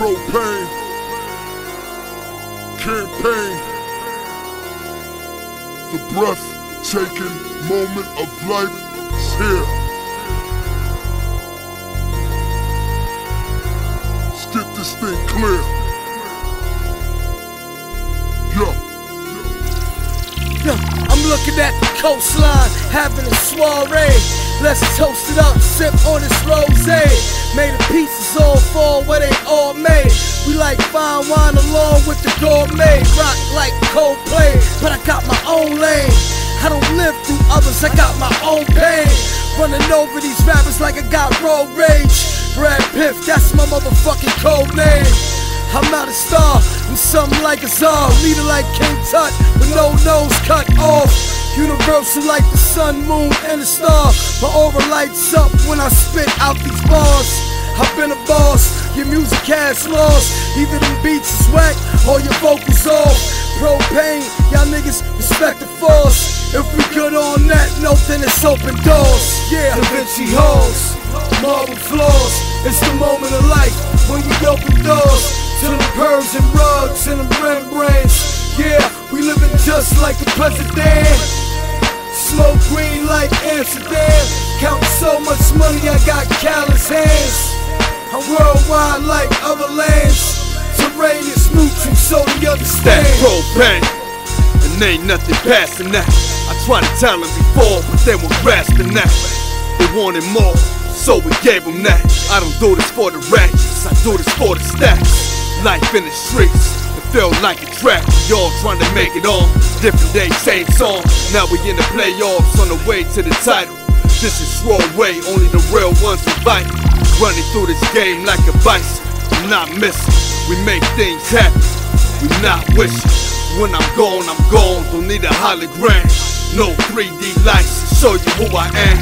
Propain Campain. The breathtaking moment of life is here. Let's get this thing clear. Yeah. Yeah, I'm looking at the coastline, having a soiree. Let's toast it up, sip on this rosé. Made of pieces all fall where they all made. We like fine wine along with the gourmet. Rock like Coldplay, but I got my own lane. I don't live through others, I got my own pain. Running over these rappers like I got road rage. Brad Pitt, that's my motherfucking code name. I'm not a star, I'm something like a czar. Leader like King Tut, with no nose cut off. Universal like the sun, moon, and the star. My aura lights up when I spit out these bars. I've been a boss, your music has lost. Either them beats is whack or your vocals off. Propain, y'all niggas respect the force. If we good on that note, then it's open doors. Yeah, Da Vinci halls, marble floors. It's the moment of life when you open doors to the and rugs and the Rembrandts. Yeah, we living just like the president. Smoke green like Amsterdam. Count so much money, I got callous hands. I'm worldwide like other lands. Terrain is neutral, so we That understand. Propain, and ain't nothing passing that. I tried to tell them before, but they were grasping that. They wanted more, so we gave them that. I don't do this for the ratchets, I do this for the stacks. Life in the streets, felt like a track. y'all trying to make it on. Different day, same song. Now we in the playoffs on the way to the title. This is raw way, only the real ones invite. Running through this game like a bicycle, I'm not missing. We make things happen, we not wishing. When I'm gone, I'm gone, don't need a hologram. No 3D lights to show you who I am.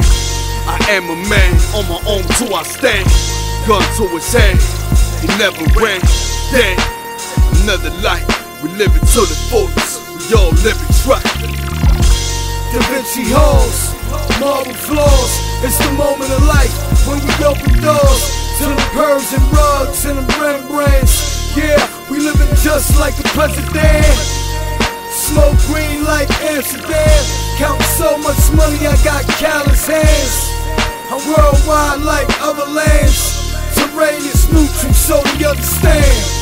I am a man, on my own till I stand. Gun to his head, he never ran. Dead, another life, we live it to the fullest. We all live it right. Da Vinci halls, marble floors. It's the moment of life when we open doors to the Persian rugs and the Rembrandts. Yeah, we living just like the president. Smoke green like Amsterdam. Count so much money, I got callous hands. I'm worldwide like other lands. Terrain is neutral, so we understand.